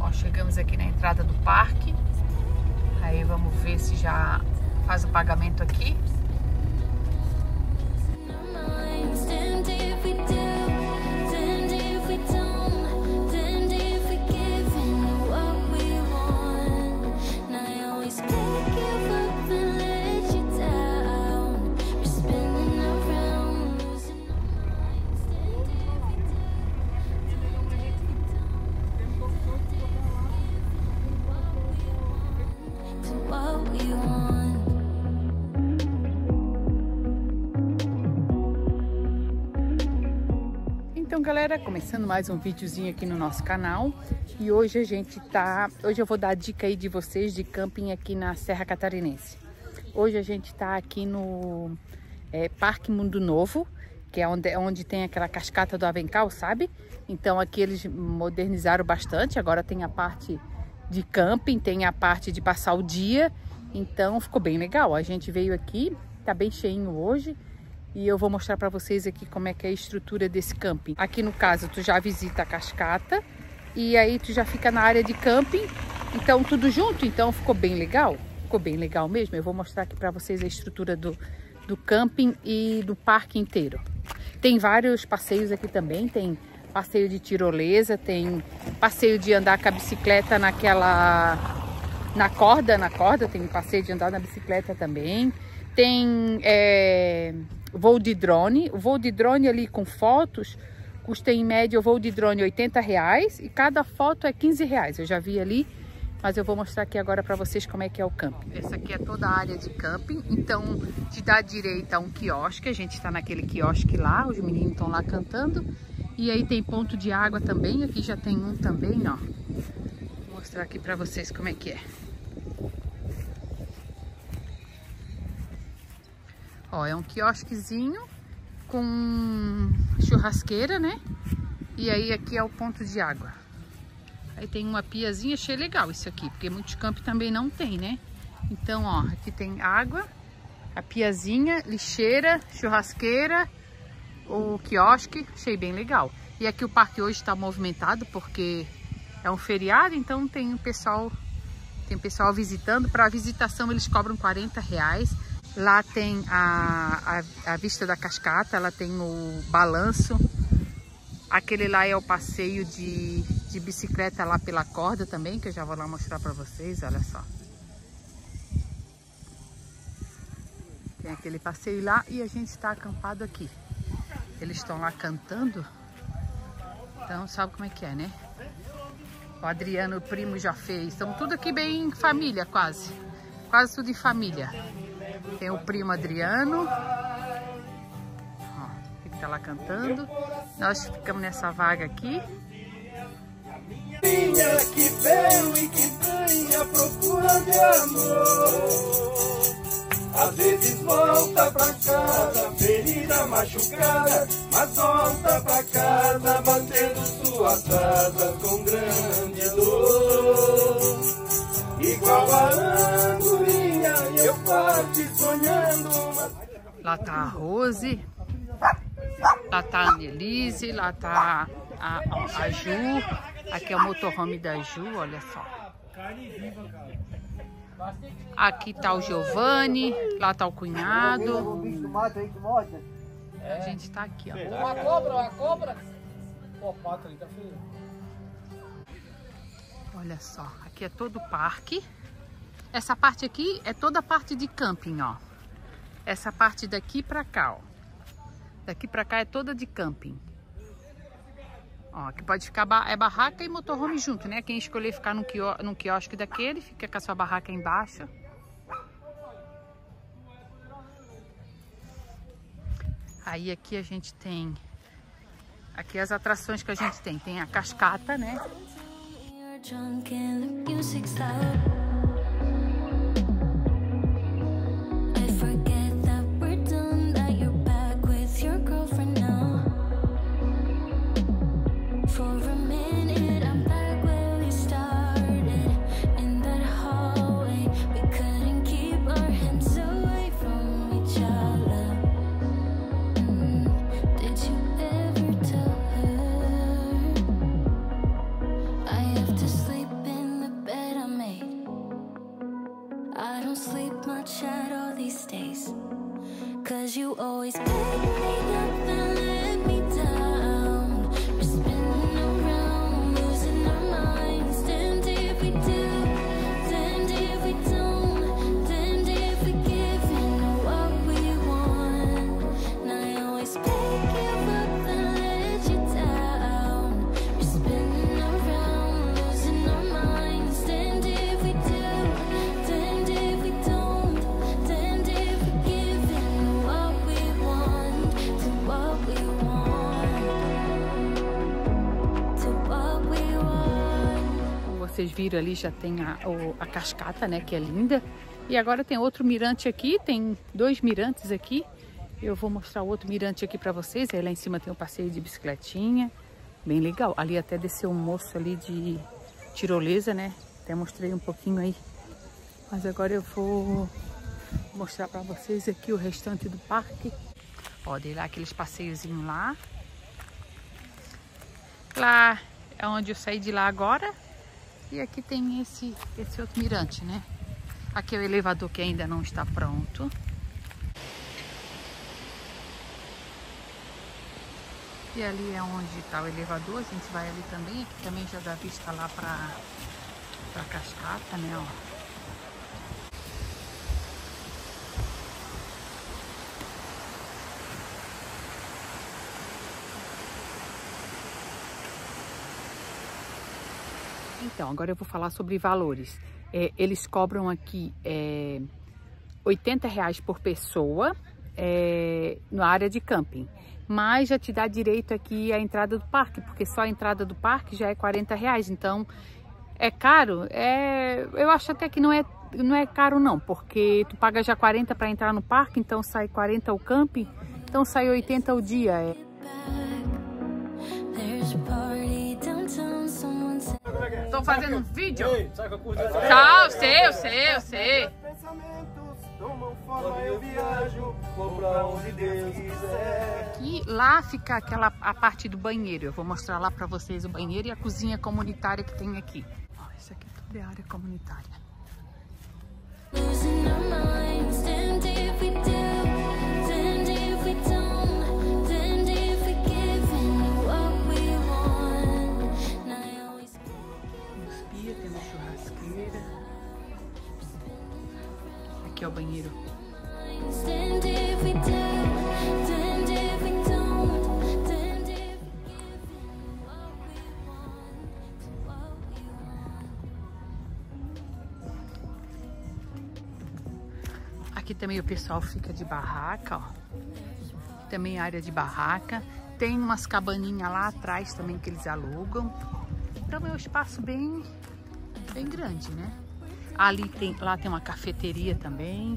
Ó, chegamos aqui na entrada do parque. Aí vamos ver se já faz o pagamento aqui. Galera, começando mais um videozinho aqui no nosso canal. E hoje a gente tá... Hoje eu vou dar a dica aí de vocês de camping aqui na Serra Catarinense. Hoje a gente tá aqui no é, Parque Mundo Novo, que é onde, onde tem aquela cascata do Avencal, sabe? Então aqui eles modernizaram bastante. Agora tem a parte de camping, tem a parte de passar o dia. Então ficou bem legal. A gente veio aqui, tá bem cheinho hoje e eu vou mostrar para vocês aqui como é que é a estrutura desse camping. Aqui no caso, tu já visita a cascata e aí tu já fica na área de camping, então tudo junto, então ficou bem legal. Ficou bem legal mesmo. Eu vou mostrar aqui para vocês a estrutura do, do camping e do parque inteiro. Tem vários passeios aqui também, tem passeio de tirolesa, tem passeio de andar com a bicicleta naquela... na corda, na corda, tem passeio de andar na bicicleta também. Tem é, voo de drone. O voo de drone ali com fotos custa em média o voo de drone 80 reais e cada foto é 15 reais. Eu já vi ali, mas eu vou mostrar aqui agora para vocês como é que é o camping. Essa aqui é toda a área de camping, então te dá direito a um quiosque. A gente está naquele quiosque lá, os meninos estão lá cantando. E aí tem ponto de água também, aqui já tem um também, ó. Vou mostrar aqui para vocês como é que é. Ó, é um quiosquezinho com churrasqueira, né? E aí aqui é o ponto de água. Aí tem uma piazinha, achei legal isso aqui, porque muitos campos também não tem, né? Então, ó, aqui tem água, a piazinha, lixeira, churrasqueira, o quiosque, achei bem legal. E aqui o parque hoje está movimentado porque é um feriado, então tem o pessoal, tem pessoal visitando. Para a visitação eles cobram 40 reais. Lá tem a, a, a, vista da cascata, ela tem o balanço. Aquele lá é o passeio de, de bicicleta lá pela corda também, que eu já vou lá mostrar para vocês, olha só. Tem aquele passeio lá e a gente está acampado aqui. Eles estão lá cantando. Então sabe como é que é, né? O Adriano, o primo, já fez. Estamos tudo aqui bem família, quase. Quase tudo em família. Tem o primo Adriano. Ó, que tá lá cantando. Nós ficamos nessa vaga aqui. Minha que veio e que vem à procura de amor. Às vezes volta pra casa, ferida machucada, mas volta pra casa, batendo suas asas Lá tá a Rose, lá tá a Annelise, lá tá a, a, a Ju, aqui é o motorhome da Ju, olha só. Aqui tá o Giovanni, lá tá o cunhado. A gente tá aqui, ó. Uma cobra, uma cobra. Pô, pata ali tá feio. Olha só, aqui é todo o parque. Essa parte aqui é toda a parte de camping, ó. Essa parte daqui pra cá, ó. Daqui pra cá é toda de camping. Ó, que pode ficar ba é barraca e motorhome junto, né? Quem escolher ficar num, quiosque, num quiosque daquele, fica com a sua barraca embaixo. Aí aqui a gente tem... Aqui as atrações que a gente tem. Tem a cascata, né? Viram ali, já tem a, a cascata, né? Que é linda. E agora tem outro mirante aqui, tem dois mirantes aqui. Eu vou mostrar outro mirante aqui pra vocês. Aí lá em cima tem um passeio de bicicletinha. Bem legal. Ali até desceu um moço ali de tirolesa, né? Até mostrei um pouquinho aí. Mas agora eu vou mostrar pra vocês aqui o restante do parque. Ó, dei lá aqueles passeiozinhos lá. Lá é onde eu saí de lá agora. E aqui tem esse, esse outro mirante, né? Aqui é o elevador que ainda não está pronto. E ali é onde está o elevador, a gente vai ali também. Aqui também já dá vista lá para a cascata, né? Ó. Então, agora eu vou falar sobre valores. É, eles cobram aqui é, 80 reais por pessoa é, na área de camping. Mas já te dá direito aqui à entrada do parque, porque só a entrada do parque já é 40 reais. Então, é caro? É, eu acho até que não é, não é caro não, porque tu paga já 40 para entrar no parque, então sai 40 o camping, então sai 80 o dia. É. Tô fazendo um vídeo. Ei, que eu sei, eu sei, eu sei. E lá fica aquela a parte do banheiro. Eu vou mostrar lá pra vocês o banheiro e a cozinha comunitária que tem aqui. Ó, isso aqui tudo é área comunitária. Aqui também o pessoal fica de barraca, ó. Também área de barraca. Tem umas cabaninhas lá atrás também que eles alugam. Então é um espaço bem, bem grande, né? Ali tem, lá tem uma cafeteria também.